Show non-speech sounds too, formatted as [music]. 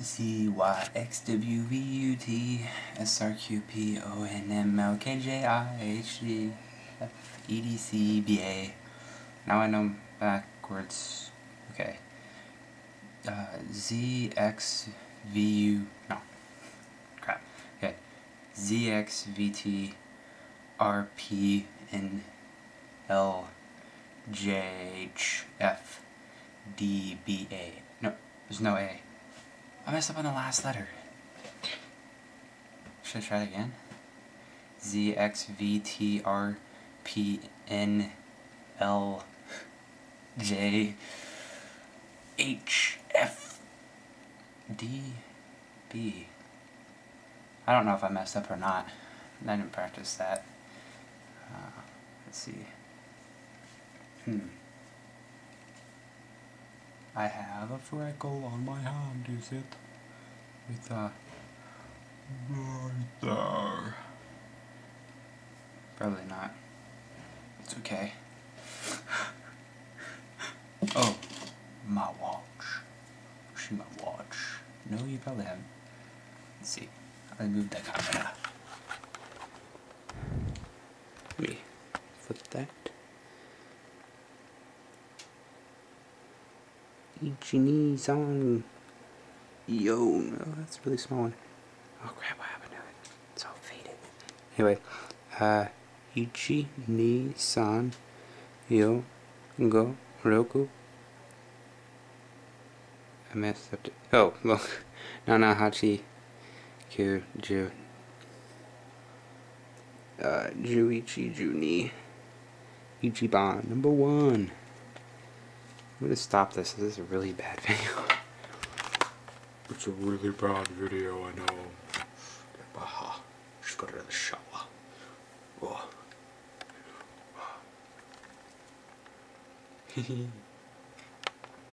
Z Y X W V U T S R Q P O N M L K J I H D F E D C B A. Now I know backwards. Okay. Uh, Z X V U no crap. Okay. Z X V T R P N L J H F D B A. No, there's no A. I messed up on the last letter. Should I try it again? Z X V T R P N L J H F D B. I don't know if I messed up or not. I didn't practice that. Uh, let's see. Hmm. I have a freckle on my hand, is it? With a... right. Probably not. It's okay. [laughs] oh, my watch. See my watch. No, you probably haven't. Let's see. I moved the camera. Let me flip that. Ichini-san. Yo, no, that's a really small one. Oh crap, what happened to it? It's all faded. Anyway, uh, Ichi ni san yo go roku. I messed up. Oh, [laughs] look. Nanahachi kyu ju. Uh, Juichi Juni. Ichiban, number one. I'm gonna stop this. This is a really bad [laughs] video. It's a really bad video, I know. Baha. Just got out of the shower. Oh. [laughs]